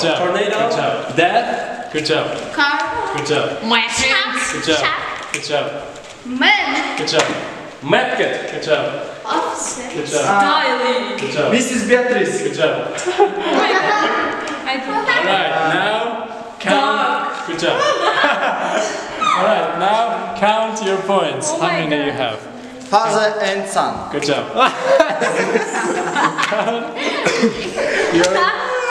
Good job. Tornado. Good job. Death. Good job. Car. Good job. My Shop. Good job. Shop. Good job. Man. Good job. Medkit. Good job. Officer. Good job. Styling. Good job. Mrs. Beatrice. Good job. All right, now count. Good job. All right, now count your points. Oh How my many you have? Father and son. Good job.